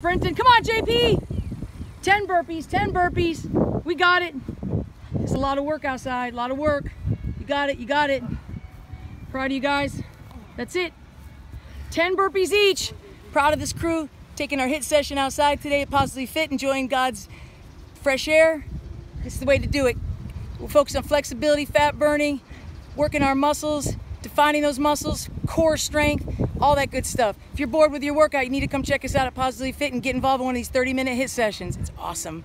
Brenton, come on, JP. 10 burpees, 10 burpees. We got it. It's a lot of work outside, a lot of work. You got it, you got it. Proud of you guys. That's it. 10 burpees each. Proud of this crew taking our HIIT session outside today at Positively Fit, enjoying God's fresh air. This is the way to do it. We'll focus on flexibility, fat burning, working our muscles, defining those muscles, core strength, all that good stuff. If you're bored with your workout, you need to come check us out at Positively Fit and get involved in one of these 30 minute HIIT sessions. It's awesome.